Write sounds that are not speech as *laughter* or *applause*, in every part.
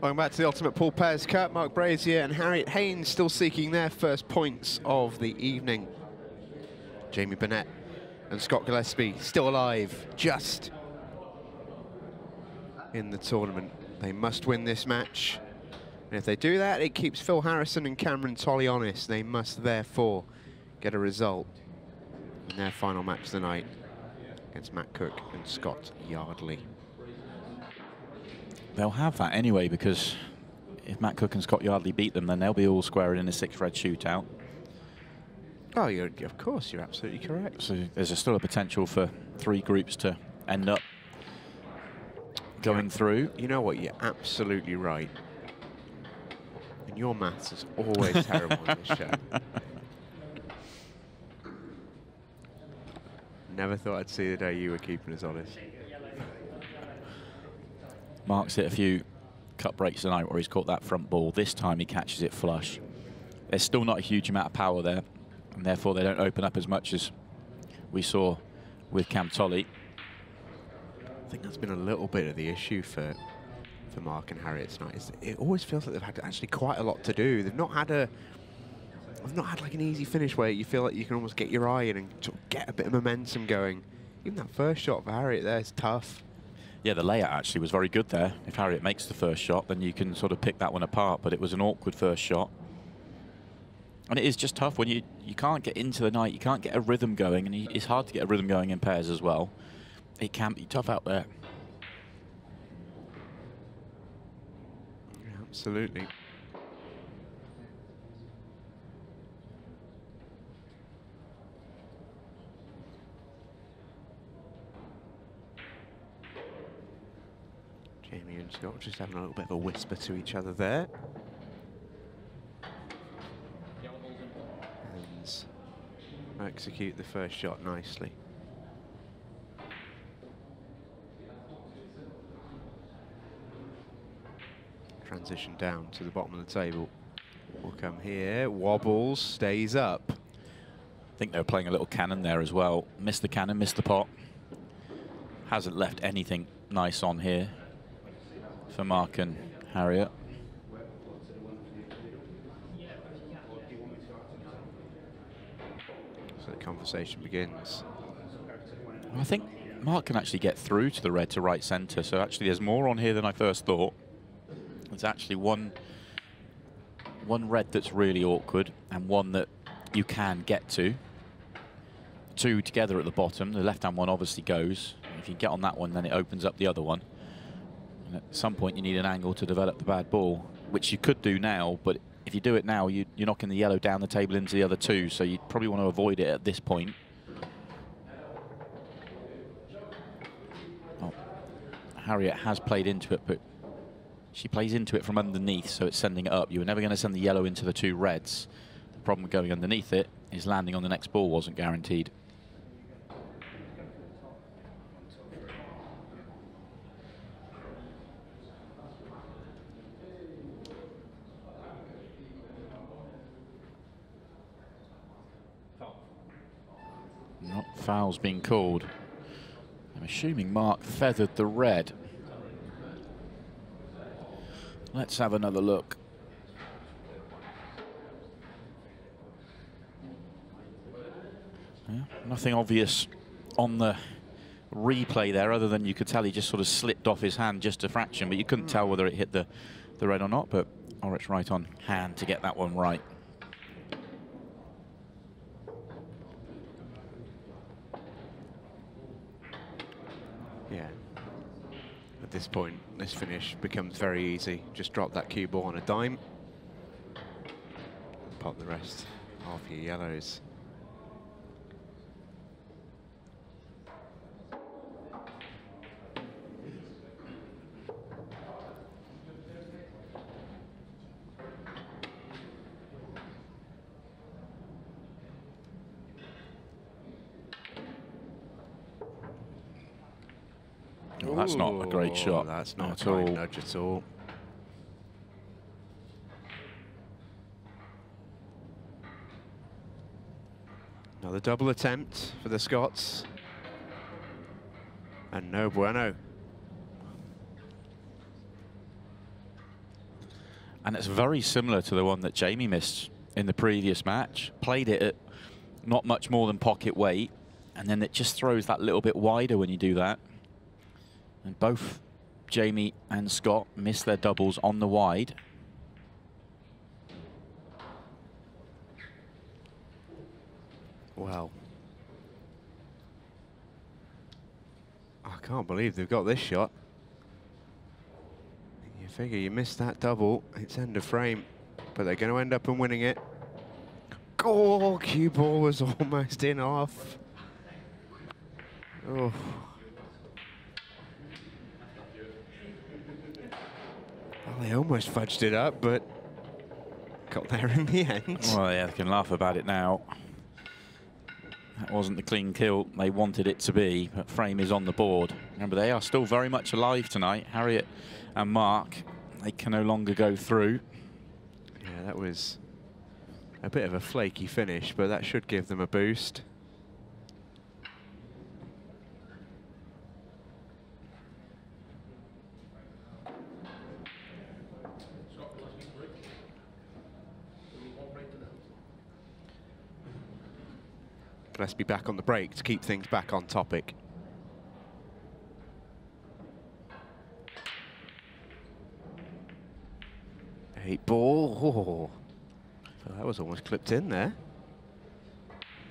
Welcome back to the Ultimate Pool Pairs Cup. Marc Brazier and Harriet Haynes still seeking their first points of the evening. Jamie Burnett and Scott Gillespie still alive, just in the tournament. They must win this match. And if they do that, it keeps Phil Harrison and Cameron Tolley honest. They must therefore get a result in their final match tonight against Matt Cook and Scott Yardley. They'll have that anyway because if Matt Cook and Scott Yardley beat them, then they'll be all squaring in a six-red shootout. Oh, you're, of course, you're absolutely correct. So there's a still a potential for three groups to end up going Yeah. through. You know what? You're absolutely right. And your maths is always *laughs* terrible on this show. Never thought I'd see the day you were keeping us honest. Marc's hit a few cut breaks tonight where he's caught that front ball. This time he catches it flush. There's still not a huge amount of power there, and therefore they don't open up as much as we saw with Cam Tolley. I think that's been a little bit of the issue for for Marc and Harriet tonight. It always feels like they've had actually quite a lot to do. They've not had a they've not had like an easy finish where you feel like you can almost get your eye in and get a bit of momentum going. Even that first shot for Harriet there is tough. Yeah, the layout actually was very good there. If Harriet makes the first shot, then you can sort of pick that one apart, but it was an awkward first shot. And it is just tough when you, you can't get into the night, you can't get a rhythm going, and it's hard to get a rhythm going in pairs as well. It can be tough out there. Absolutely. Jamie and Scott just having a little bit of a whisper to each other there. And execute the first shot nicely. Transition down to the bottom of the table. Will come here, wobbles, stays up. I think they were playing a little cannon there as well. Missed the cannon, missed the pot. Hasn't left anything nice on here for Marc and Harriet. So the conversation begins. I think Marc can actually get through to the red to right centre, so actually there's more on here than I first thought. There's actually one one red that's really awkward and one that you can get to. Two together at the bottom. The left-hand one obviously goes. If you get on that one, then it opens up the other one. And at some point, you need an angle to develop the bad ball, which you could do now, but if you do it now, you, you're knocking the yellow down the table into the other two, so you probably want to avoid it at this point. Oh, Harriet has played into it, but she plays into it from underneath, so it's sending it up. You were never going to send the yellow into the two reds. The problem going underneath it is landing on the next ball wasn't guaranteed. Not fouls being called. I'm assuming Marc feathered the red. Let's have another look. Yeah, nothing obvious on the replay there other than you could tell he just sort of slipped off his hand just a fraction, but you couldn't tell whether it hit the, the red or not, but Orich right on hand to get that one right. Yeah. At this point, this finish becomes very easy. Just drop that cue ball on a dime. Pop the rest off your yellows. That's not a great shot That's not at a all. nudge at all. Another double attempt for the Scots. And no bueno. And it's very similar to the one that Jamie missed in the previous match. Played it at not much more than pocket weight, and then it just throws that little bit wider when you do that. And both Jamie and Scott miss their doubles on the wide. Well, I can't believe they've got this shot. You figure you missed that double, it's end of frame, but they're going to end up and winning it. Oh, cue ball was *laughs* almost in off. Oh. Well, they almost fudged it up, but got there in the end. Well, yeah, they can laugh about it now. That wasn't the clean kill they wanted it to be, but frame is on the board. Remember, they are still very much alive tonight. Harriet and Marc, they can no longer go through. Yeah, that was a bit of a flaky finish, but that should give them a boost. Be back on the break to keep things back on topic. Eight ball. *laughs* Oh, that was almost clipped in there.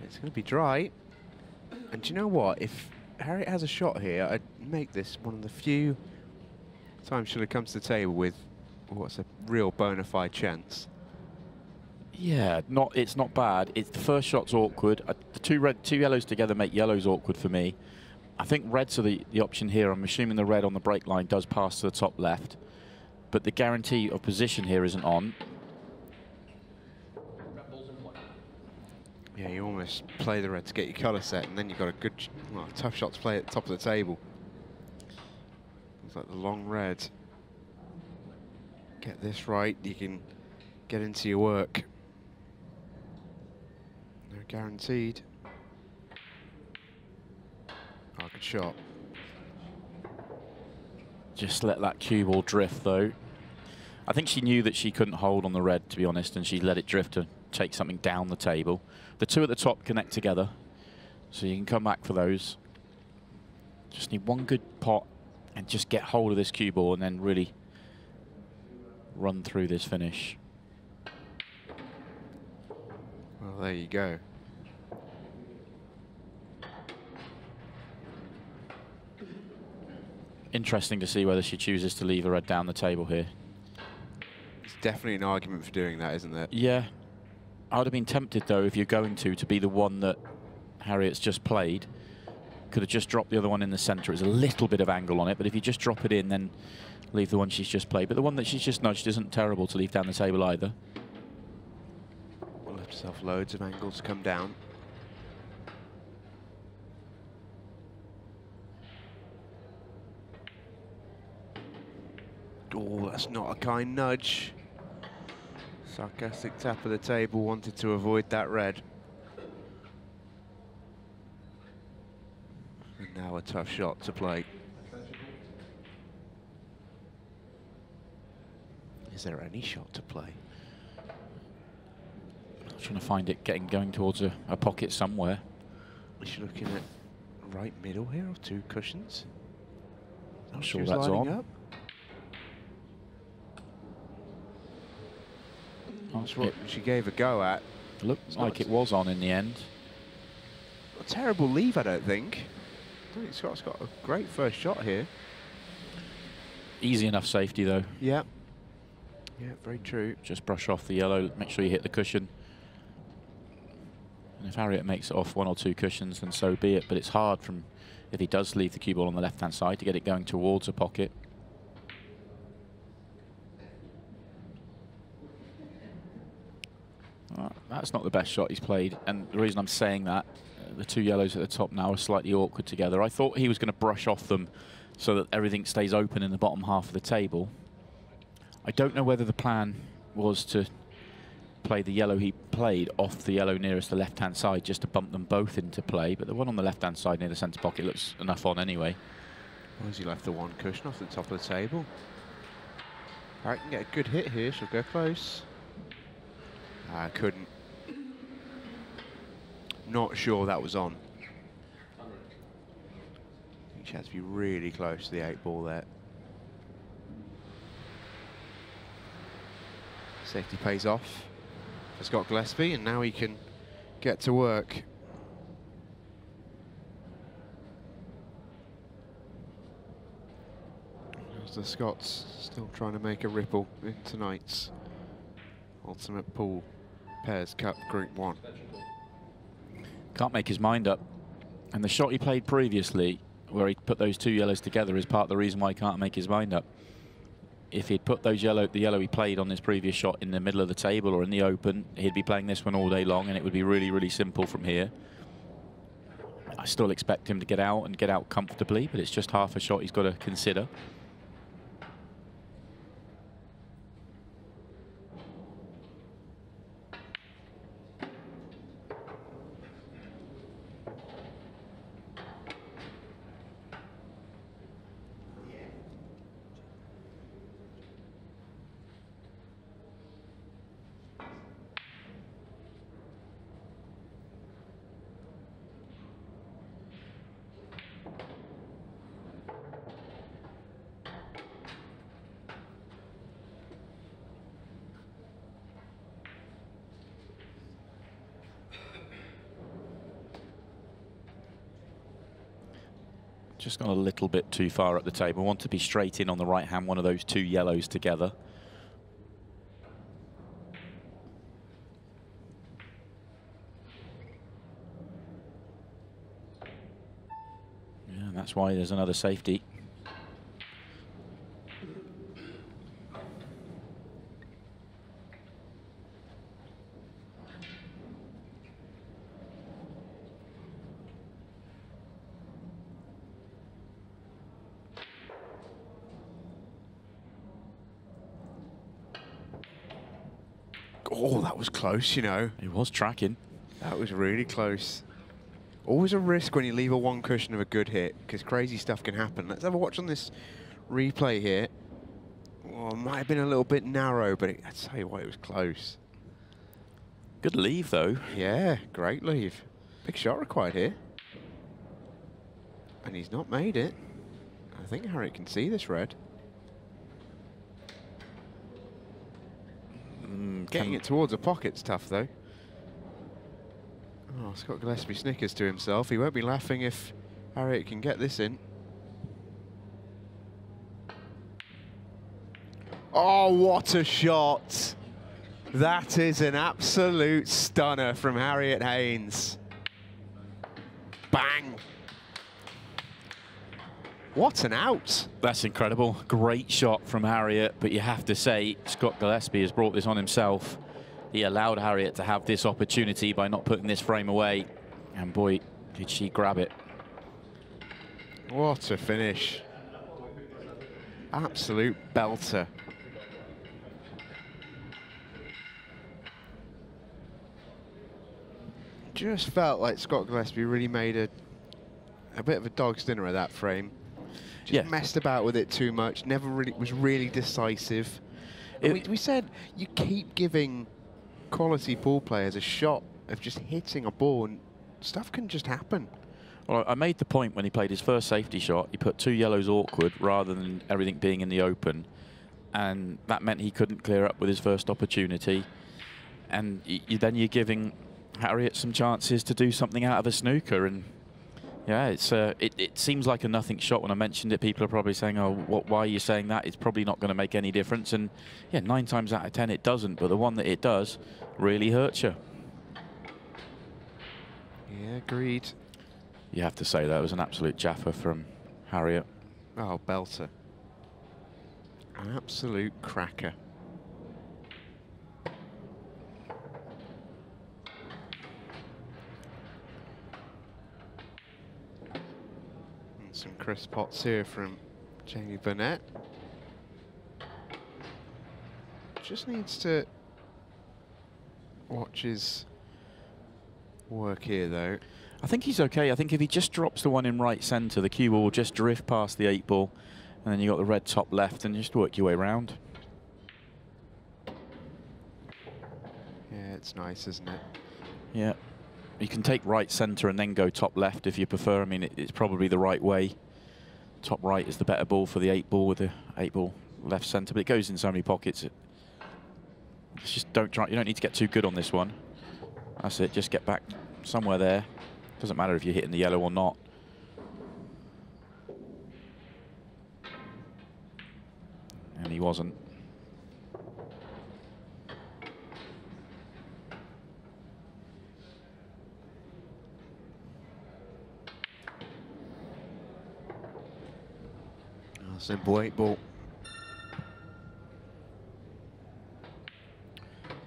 It's going to be dry. And do you know what? If Harriet has a shot here, I'd make this one of the few times she'll have come to the table with what's a real bona fide chance. Yeah, not it's not bad. It's the first shot's awkward. Uh, the two red, two yellows together make yellows awkward for me. I think reds are the, the option here. I'm assuming the red on the break line does pass to the top left, but the guarantee of position here isn't on. Yeah, you almost play the red to get your colour set, and then you've got a good, well, tough shot to play at the top of the table. It's like the long red. Get this right, you can get into your work. Guaranteed. Oh, good shot. Just let that cue ball drift, though. I think she knew that she couldn't hold on the red, to be honest, and she let it drift to take something down the table. The two at the top connect together, so you can come back for those. Just need one good pot and just get hold of this cue ball and then really run through this finish. Well, there you go. Interesting to see whether she chooses to leave a red down the table here. It's definitely an argument for doing that, isn't there? Yeah. I would have been tempted, though, if you're going to, to be the one that Harriet's just played. Could have just dropped the other one in the centre. It's a little bit of angle on it, but if you just drop it in, then leave the one she's just played. But the one that she's just nudged isn't terrible to leave down the table either. Well, left herself loads of angles to come down. Oh, that's not a kind nudge. Sarcastic tap of the table, wanted to avoid that red. And now a tough shot to play. Is there any shot to play? I'm Trying to find it getting going towards a, a pocket somewhere. Is she looking at right middle here or two cushions? Not sure that's on. Up? Oh, That's what she gave a go at. looked It's like it was on in the end. A terrible leave, I don't think. I think Scott's got a great first shot here. Easy enough safety, though. Yeah. Yeah, very true. Just brush off the yellow, make sure you hit the cushion. And if Harriet makes it off one or two cushions, then so be it. But it's hard from, if he does leave the cue ball on the left-hand side, to get it going towards a pocket. Uh, that's not the best shot he's played. And the reason I'm saying that, uh, the two yellows at the top now are slightly awkward together. I thought he was going to brush off them so that everything stays open in the bottom half of the table. I don't know whether the plan was to play the yellow he played off the yellow nearest the left-hand side just to bump them both into play, but the one on the left-hand side near the centre pocket looks enough on anyway. Has he left the one cushion off the top of the table? Harriet can get a good hit here. She'll go close. I couldn't. Not sure that was on. She has to be really close to the eight ball there. Safety pays off for Scott Gillespie, and now he can get to work. As the Scots still trying to make a ripple in tonight's Ultimate Pool Pairs Cup Group 1. Can't make his mind up. And the shot he played previously, where he put those two yellows together, is part of the reason why he can't make his mind up. If he'd put those yellow, the yellow he played on this previous shot in the middle of the table or in the open, he'd be playing this one all day long, and it would be really, really simple from here. I still expect him to get out and get out comfortably, but it's just half a shot he's got to consider. Just gone a little bit too far up the table. Want to be straight in on the right hand, one of those two yellows together. Yeah, that's why there's another safety. Oh, that was close, you know. He was tracking. That was really close. Always a risk when you leave a one cushion of a good hit, because crazy stuff can happen. Let's have a watch on this replay here. Oh, it might have been a little bit narrow, but it, I tell you what, it was close. Good leave, though. Yeah, great leave. Big shot required here. And he's not made it. I think Harry can see this red. Getting it towards a pocket's tough, though. Oh, Scott Gillespie snickers to himself. He won't be laughing if Harriet can get this in. Oh, what a shot! That is an absolute stunner from Harriet Haynes. Bang! What an out! That's incredible. Great shot from Harriet, but you have to say Scott Gillespie has brought this on himself. He allowed Harriet to have this opportunity by not putting this frame away. And boy, did she grab it. What a finish. Absolute belter. Just felt like Scott Gillespie really made a a bit of a dog's dinner of that frame. Just Yeah. messed about with it too much. Never really was really decisive. We, we said you keep giving quality ball players a shot of just hitting a ball, and stuff can just happen. Well, I made the point when he played his first safety shot, he put two yellows awkward rather than everything being in the open. And that meant he couldn't clear up with his first opportunity. And you, then you're giving Harriet some chances to do something out of a snooker. And yeah, it's uh, it, it seems like a nothing shot. When I mentioned it, people are probably saying, oh, what, why are you saying that? It's probably not going to make any difference. And yeah, nine times out of ten it doesn't. But the one that it does really hurts you. Yeah, agreed. You have to say that was an absolute jaffer from Harriet. Oh, belter. An absolute cracker. Chris Potts here from Jamie Burnett. Just needs to watch his work here, though. I think he's okay. I think if he just drops the one in right centre, the cue ball will just drift past the eight ball, and then you've got the red top left, and just work your way around. Yeah, it's nice, isn't it? Yeah. You can take right centre and then go top left if you prefer. I mean, it, it's probably the right way. Top right is the better ball for the eight ball with the eight ball left centre, but it goes in so many pockets. It's just don't try. You don't need to get too good on this one. That's it. Just get back somewhere there. Doesn't matter if you're hitting the yellow or not. And he wasn't. Oh, simple eight ball.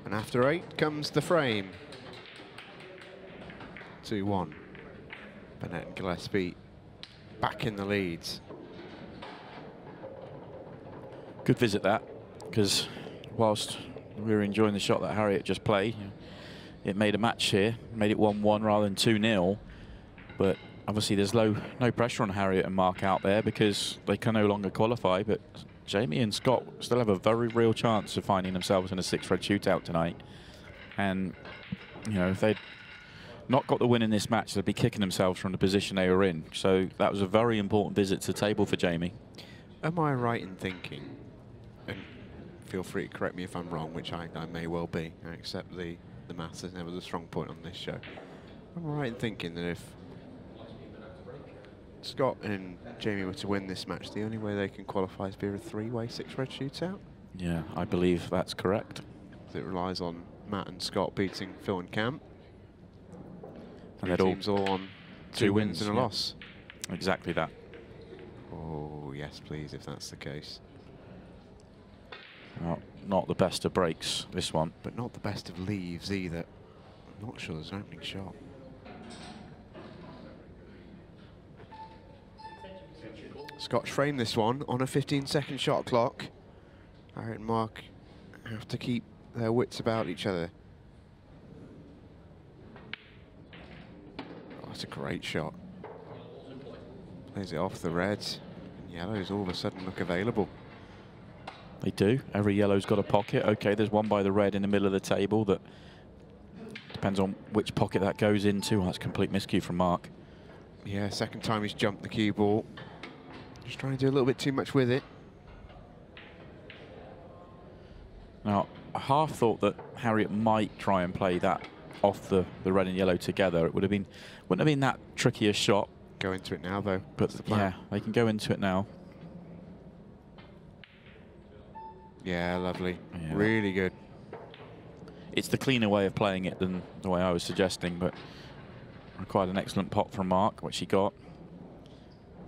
And after eight comes the frame. 2-1. Burnett and Gillespie back in the leads. Good visit that, because whilst we were enjoying the shot that Harriet just played, it made a match here, made it 1-1 rather than 2-0. But obviously there's low, no pressure on Harriet and Marc out there because they can no longer qualify. But Jamie and Scott still have a very real chance of finding themselves in a six-red shootout tonight. And, you know, if they'd not got the win in this match, they'd be kicking themselves from the position they were in. So that was a very important visit to the table for Jamie. Am I right in thinking, and feel free to correct me if I'm wrong, which I, I may well be, I accept the, the maths is never the strong point on this show. Am I right in thinking that if Scott and Jamie were to win this match, the only way they can qualify is via a three-way six-red shootout? Yeah, I believe that's correct. It relies on Matt and Scott beating Phil and Cam. And they'd all all on two, two wins, wins, and a yeah. loss. Exactly that. Oh, yes, please, if that's the case. Not, not the best of breaks, this one. But not the best of leaves either. I'm not sure there's an opening shot. Scotch frame this one on a 15 second shot clock. Harriet and Marc have to keep their wits about each other. Oh, that's a great shot. Plays it off the reds. And yellows all of a sudden look available. They do. Every yellow's got a pocket. Okay, there's one by the red in the middle of the table that depends on which pocket that goes into. Oh, that's complete miscue from Marc. Yeah, second time he's jumped the cue ball. Just trying to do a little bit too much with it. Now, I half thought that Harriet might try and play that off the, the red and yellow together. It would have been wouldn't have been that tricky a shot, Go into it now, though. but the plan. yeah, they can go into it now. Yeah, lovely. Yeah. Really good. It's the cleaner way of playing it than the way I was suggesting, but required an excellent pot from Marc, which he got.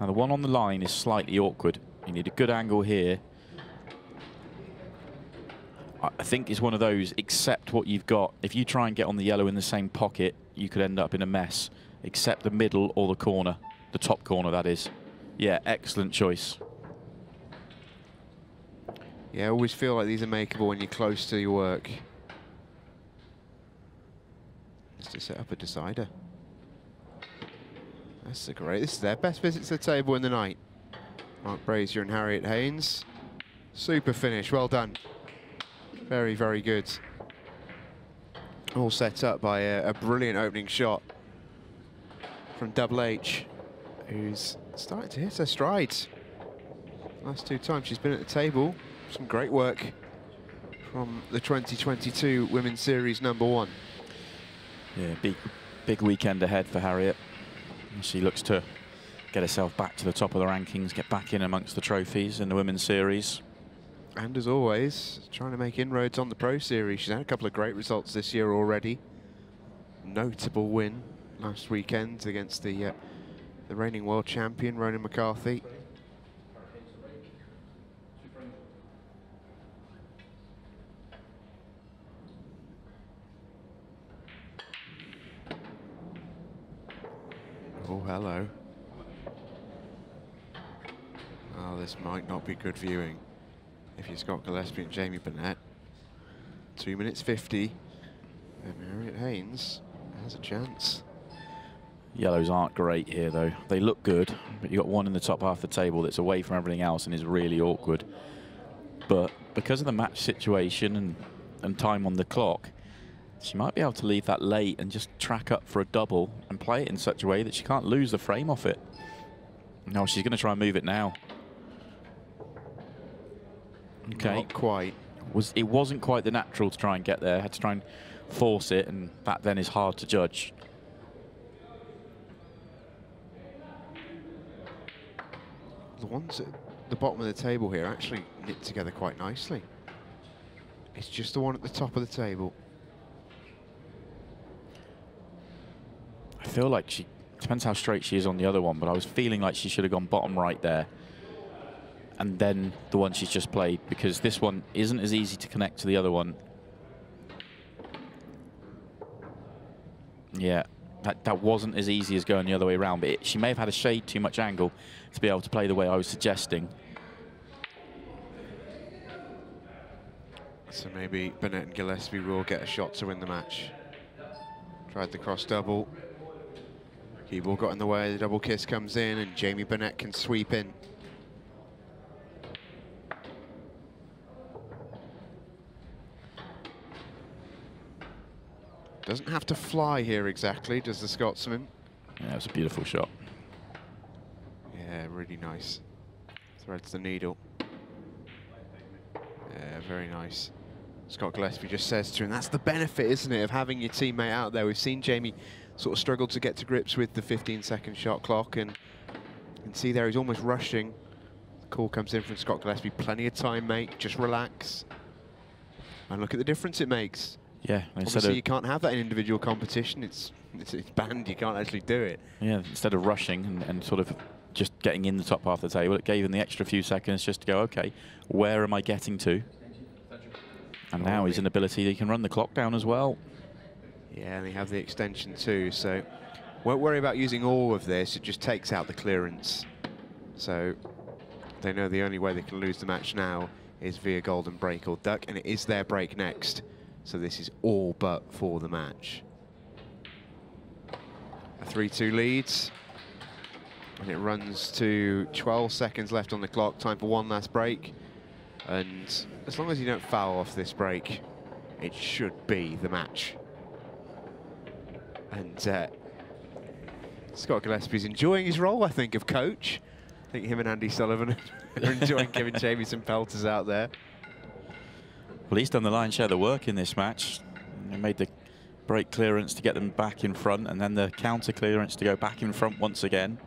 Now the one on the line is slightly awkward. You need a good angle here. I think it's one of those, accept what you've got. If you try and get on the yellow in the same pocket, you could end up in a mess. Except the middle or the corner. The top corner, that is. Yeah, excellent choice. Yeah, I always feel like these are makeable when you're close to your work. Just to set up a decider. That's a great. This is their best visit to the table in the night. Marc Brazier and Harriet Haynes. Super finish. Well done. Very, very good. All set up by a, a brilliant opening shot from Double H, who's starting to hit her strides. Last two times she's been at the table. Some great work from the 2022 Women's Series number one. Yeah, big, big weekend ahead for Harriet. She looks to get herself back to the top of the rankings, get back in amongst the trophies in the women's series. And as always, trying to make inroads on the Pro Series. She's had a couple of great results this year already. Notable win last weekend against the uh, the reigning world champion, Ronan McCarthy. Oh, hello. Oh, this might not be good viewing if you've Scott Gillespie and Jamie Burnett. Two minutes 50. And Harriet Haynes has a chance. Yellows aren't great here, though. They look good, but you've got one in the top half of the table that's away from everything else and is really awkward. But because of the match situation and, and time on the clock, She might be able to leave that late and just track up for a double and play it in such a way that she can't lose the frame off it. No, she's going to try and move it now. Okay. Not quite. Was It wasn't quite the natural to try and get there. Had to try and force it, and that then is hard to judge. The ones at the bottom of the table here actually knit together quite nicely. It's just the one at the top of the table. Feel like she depends how straight she is on the other one, but I was feeling like she should have gone bottom right there. And then the one she's just played, because this one isn't as easy to connect to the other one. Yeah, that, that wasn't as easy as going the other way around, but it, she may have had a shade too much angle to be able to play the way I was suggesting. So maybe Burnett and Gillespie will get a shot to win the match. Tried the cross double. Ball got in the way, the double kiss comes in, and Jamie Burnett can sweep in. Doesn't have to fly here exactly, does the Scotsman? Yeah, it was a beautiful shot. Yeah, really nice. Threads the needle. Yeah, very nice. Scott Gillespie just says to him, that's the benefit, isn't it, of having your teammate out there. We've seen Jamie sort of struggled to get to grips with the 15-second shot clock, and you can see there he's almost rushing. The call comes in from Scott Gillespie. Plenty of time, mate. Just relax. And look at the difference it makes. Yeah, Obviously, uh, you can't have that in individual competition. It's, it's, it's banned. You can't actually do it. Yeah, instead of rushing and, and sort of just getting in the top half of the table, it gave him the extra few seconds just to go, okay, where am I getting to? And now he's an ability that he can run the clock down as well. Yeah, and they have the extension too, so won't worry about using all of this, it just takes out the clearance. So they know the only way they can lose the match now is via golden break or duck, and it is their break next. So this is all but for the match. A 3-2 leads. And it runs to 12 seconds left on the clock. Time for one last break. And as long as you don't foul off this break, it should be the match. And uh, Scott Gillespie's enjoying his role, I think, of coach. I think him and Andy Sullivan *laughs* are enjoying giving Jamie some pelters out there. Well, he's done the lion's share of the work in this match. He made the break clearance to get them back in front, and then the counter clearance to go back in front once again.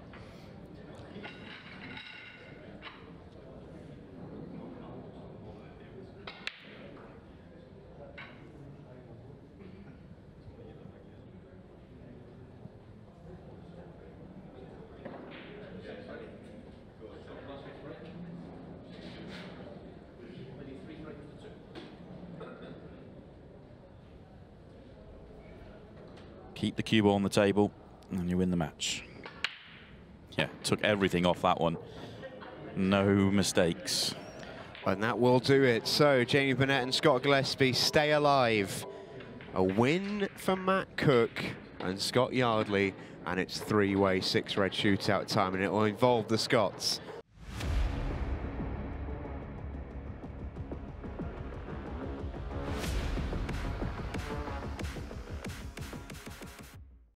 Keep the cue ball on the table, and you win the match. Yeah, took everything off that one. No mistakes. And that will do it. So Jamie Burnett and Scott Gillespie stay alive. A win for Matt Cook and Scott Yardley. And it's three-way six-red shootout time. And it will involve the Scots